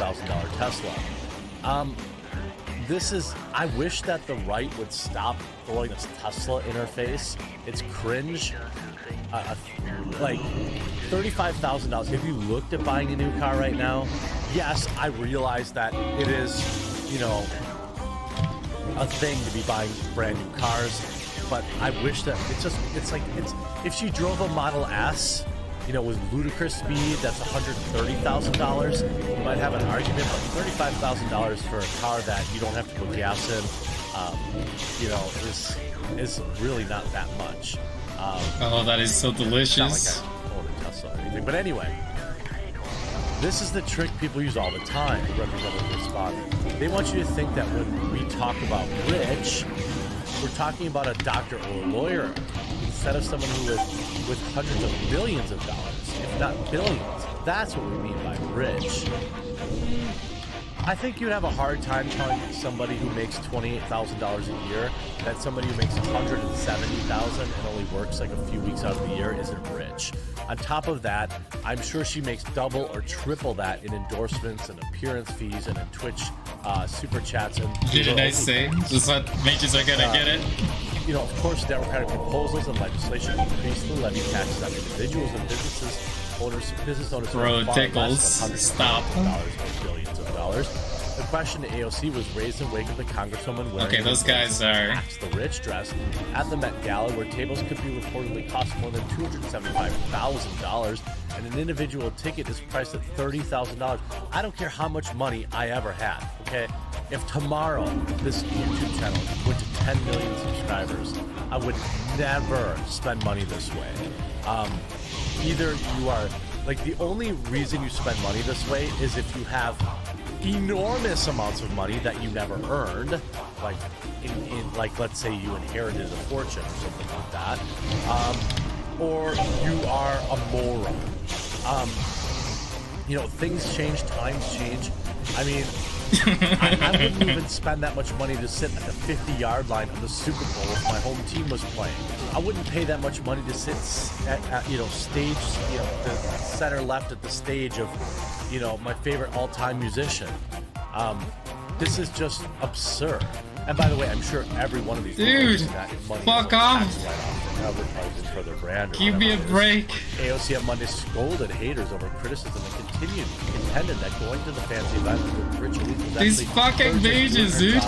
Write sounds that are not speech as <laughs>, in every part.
$35,000 Tesla. Um, this is, I wish that the right would stop throwing this Tesla in her face. It's cringe. Uh, like $35,000. If you looked at buying a new car right now, yes, I realize that it is, you know, a thing to be buying brand new cars, but I wish that it's just, it's like, it's, if she drove a Model S, you know, with ludicrous speed, that's $130,000. You might have an argument, but $35,000 for a car that you don't have to put gas in, um, you know, is is really not that much. Um, oh, that is so delicious. Not like I own a Tesla or anything, but anyway, this is the trick people use all the time. to represent Representative respondent. They want you to think that when we talk about rich, we're talking about a doctor or a lawyer instead of someone who is with hundreds of billions of dollars, if not billions. That's what we mean by rich. I think you'd have a hard time telling somebody who makes $28,000 a year that somebody who makes $170,000 and only works like a few weeks out of the year isn't rich. On top of that, I'm sure she makes double or triple that in endorsements and appearance fees and in Twitch uh, super chats. And did I say? Just what mages are gonna uh, get it? You know, of course, Democratic proposals and legislation increase the levy taxes on individuals and businesses owners, business owners. Bro, tickles. Stop. Billions of dollars. Question to AOC was raised in wake of the congresswoman wearing okay, those guys are tax the rich dress at the Met Gala, where tables could be reportedly cost more than two hundred seventy-five thousand dollars, and an individual ticket is priced at thirty thousand dollars. I don't care how much money I ever had. Okay, if tomorrow this YouTube channel went to ten million subscribers, I would never spend money this way. Um, either you are like the only reason you spend money this way is if you have enormous amounts of money that you never earned, like in, in like let's say you inherited a fortune or something like that, um, or you are a moron. Um, you know, things change, times change. I mean, <laughs> I, wouldn't even spend that much money to sit at the 50 yard line of the Super Bowl if my home team was playing. I wouldn't pay that much money to sit at, at you know stage, you know, the center left at the stage of you know, my favorite all-time musician. Um, this is just absurd. And by the way, I'm sure every one of these dude, fuck off. for their brand Give me a break. AOC on Monday scolded haters over criticism and continued contended that going to the fancy event with Rich was These fucking pages, dude.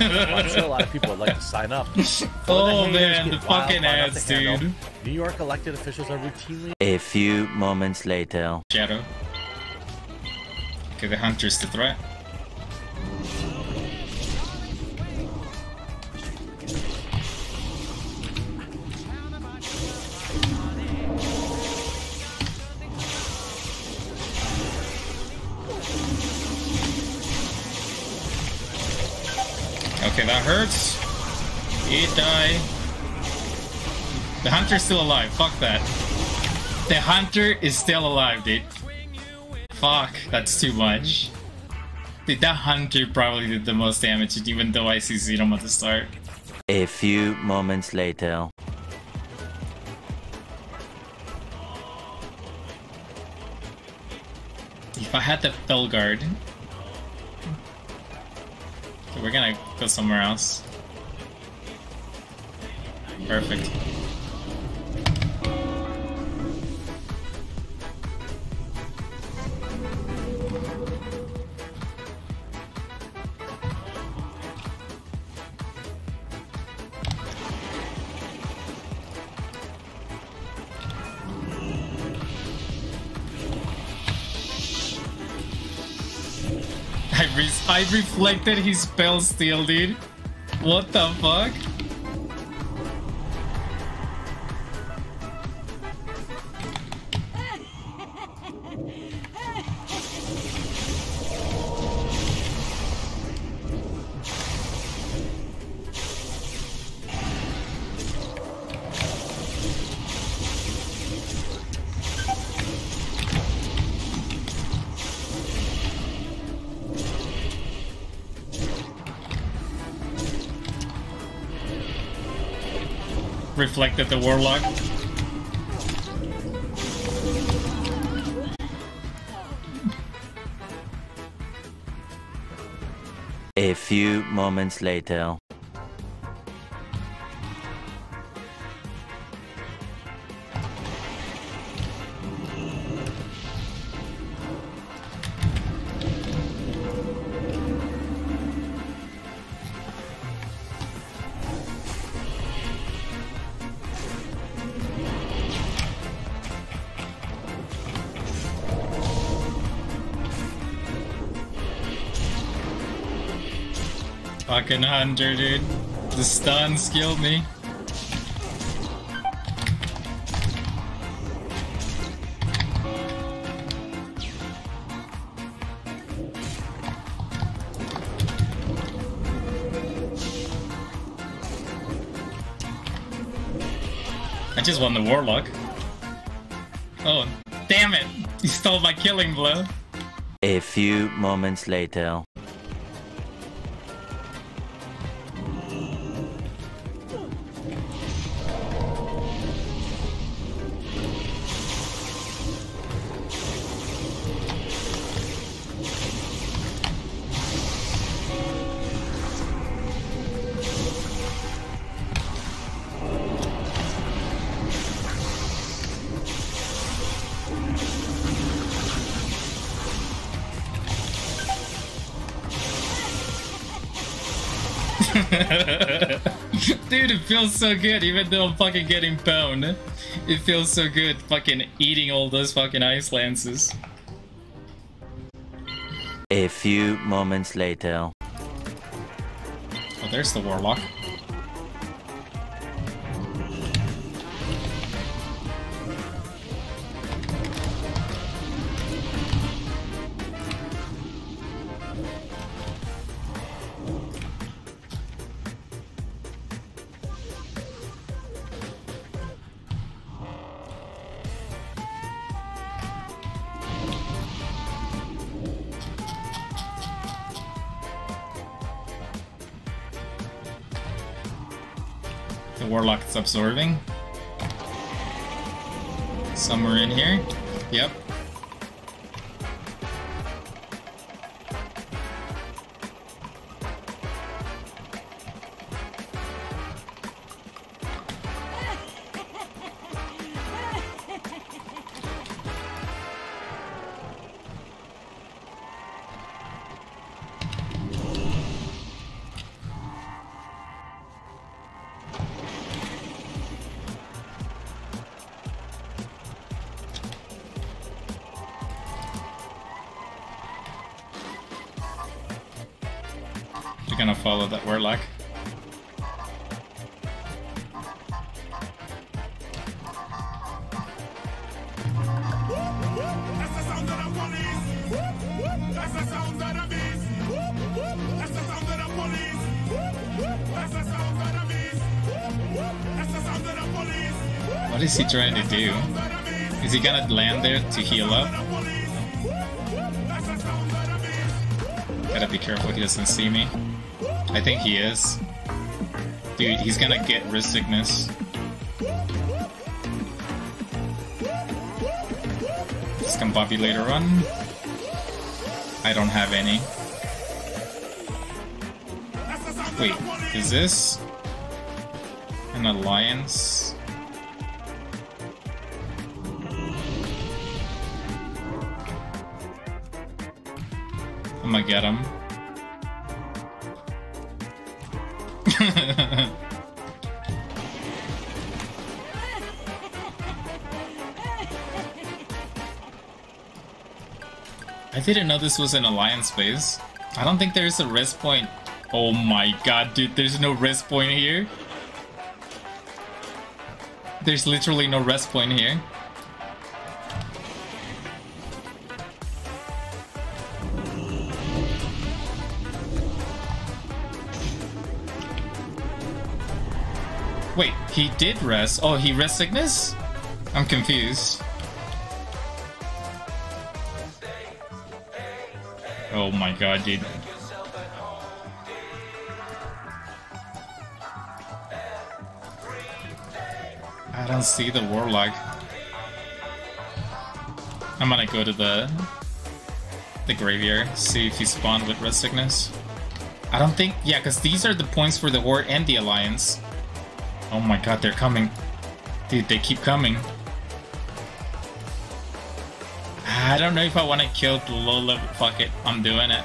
I'm sure a lot of people would like to sign up. <laughs> oh man, the fucking ads, dude. New York elected officials are routinely. A few moments later. Shadow. Okay, the hunter's the threat. Okay, that hurts. He die. The hunter's still alive. Fuck that. The hunter is still alive, dude. Fuck, that's too much. Dude, that hunter probably did the most damage, even though I see Xenom at the start. A few moments later. If I had the Felguard... We're gonna go somewhere else. Perfect. I reflected his spell steal, dude. What the fuck? reflected the warlock. A few moments later. Fucking hunter, dude. The stuns killed me. I just won the warlock. Oh, damn it! He stole my killing blow. A few moments later. <laughs> Dude, it feels so good, even though I'm fucking getting pwned. It feels so good fucking eating all those fucking ice lances. A few moments later. Oh, there's the warlock. Warlock is absorbing. Somewhere in here. Yep. Of the police. What is he trying to do? Is he gonna land there to heal up? Gotta be careful he doesn't see me. I think he is. Dude, he's gonna get rez sickness. Discombobulate run. I don't have any. Wait, is this an alliance? Oh I'm gonna get him. I didn't know this was an alliance base. I don't think there's a rest point. Oh my god, dude, there's no rest point here. There's literally no rest point here. He did rest. Oh, he rez sickness? I'm confused. Oh my god, dude. I don't see the warlock. I'm gonna go to the the graveyard, see if he spawned with rez sickness. I don't think... Yeah, because these are the points for the Horde and the Alliance. Oh my god, they're coming. Dude, they keep coming. I don't know if I want to kill the low level. Fuck it, I'm doing it.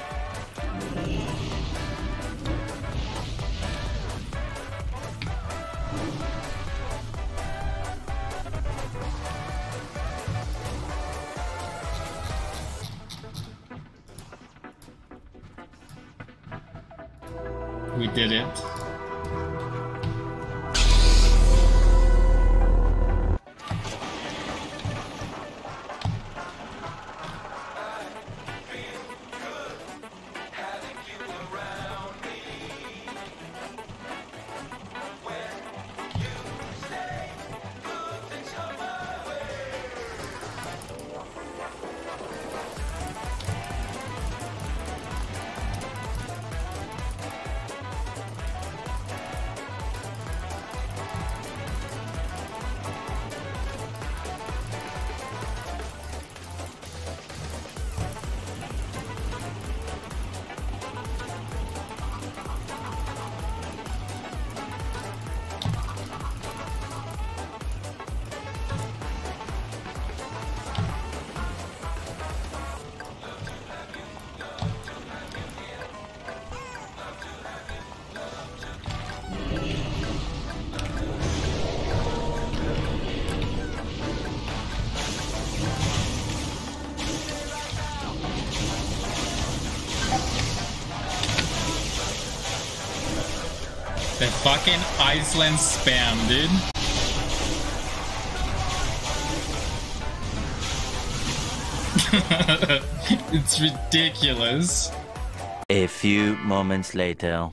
We did it. Fucking ice lance spam, dude. <laughs> it's ridiculous. A few moments later.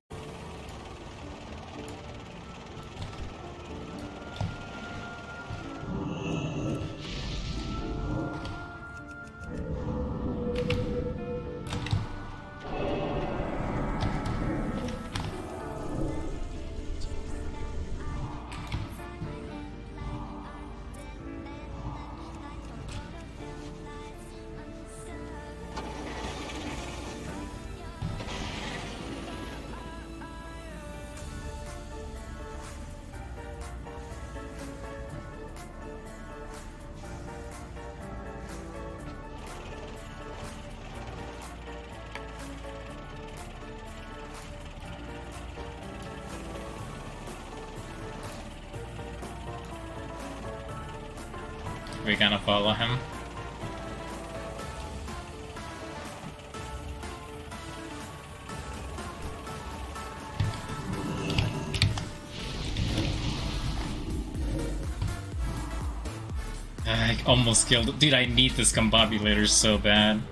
We're gonna follow him. I almost killed Dude, I need discombobulator so bad.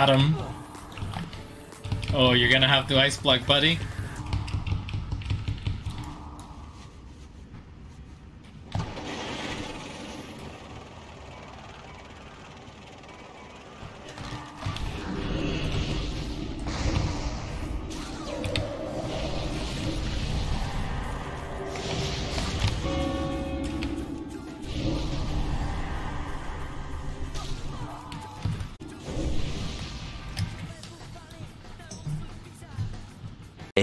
Got him. Oh, you're gonna have to ice block, buddy.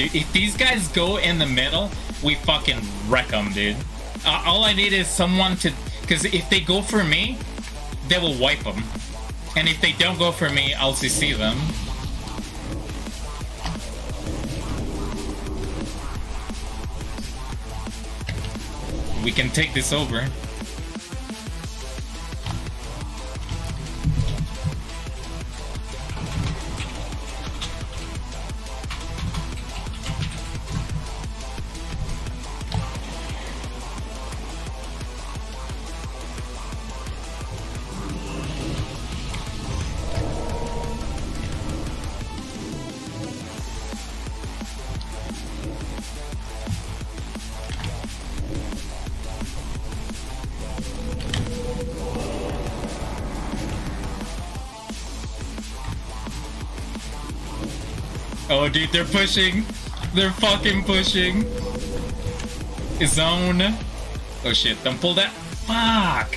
Dude. If these guys go in the middle, we fucking wreck them, dude. Uh, all I need is someone to... Because if they go for me, they will wipe them. And if they don't go for me, I'll CC them. We can take this over. Oh, dude, they're pushing. They're fucking pushing. Zone. Oh shit, don't pull that. Fuck.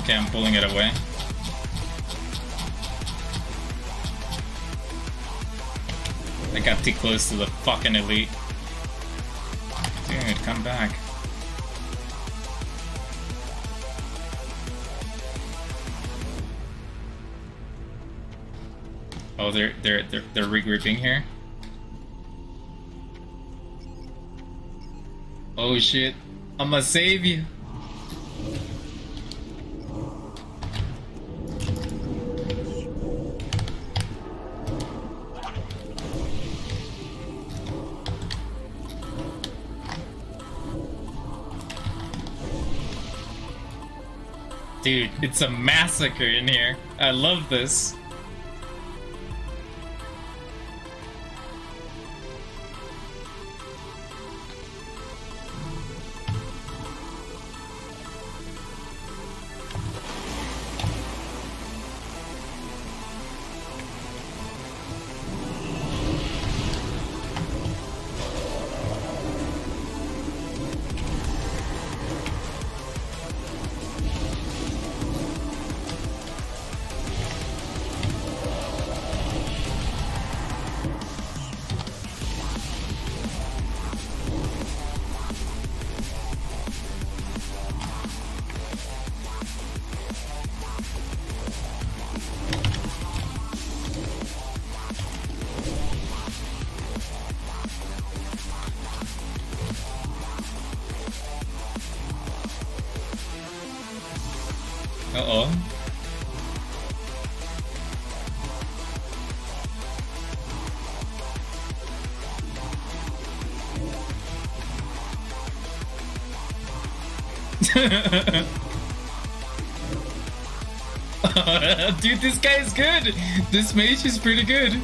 Okay, I'm pulling it away. I got too close to the fucking elite. Dude, come back. Oh, they're they're they're they're regrouping here. Oh shit! I'ma save you. Dude, it's a massacre in here. I love this. Uh-oh. <laughs> Dude, this guy is good. This mage is pretty good.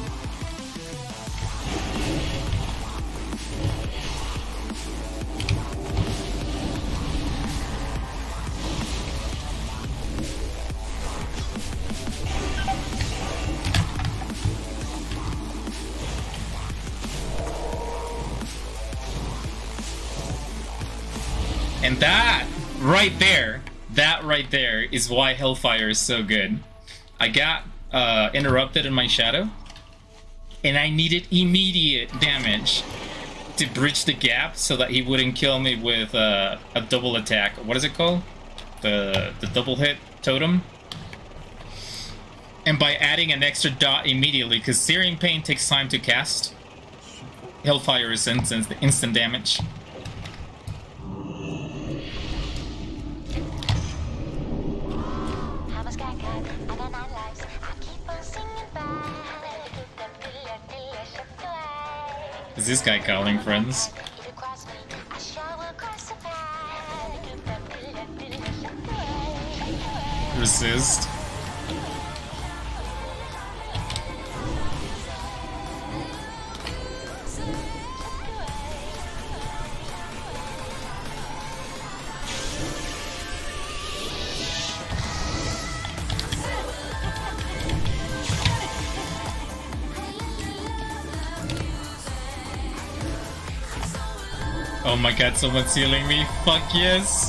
And that right there, that right there is why Hellfire is so good. I got uh, interrupted in my shadow, and I needed immediate damage to bridge the gap so that he wouldn't kill me with uh, a double attack. What is it called? The the double hit totem. And by adding an extra dot immediately, because Searing Pain takes time to cast, Hellfire is instant, instant damage. Is this guy calling friends? If Oh my god, someone's healing me. Fuck yes.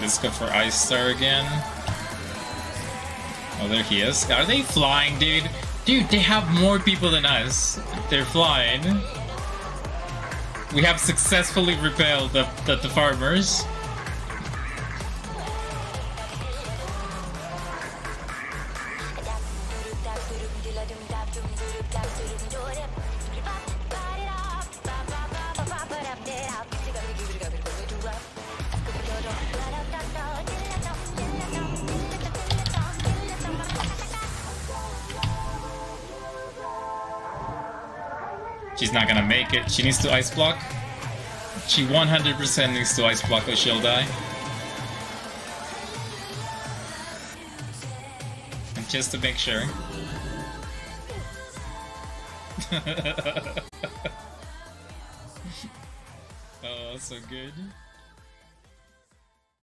Let's go for Ice Star again. Oh, there he is. Are they flying, dude? Dude, they have more people than us. They're flying. We have successfully repelled the, the, the farmers. She's not gonna make it. She needs to ice block. She 100% needs to ice block or she'll die. And just to make sure. <laughs> oh, so good.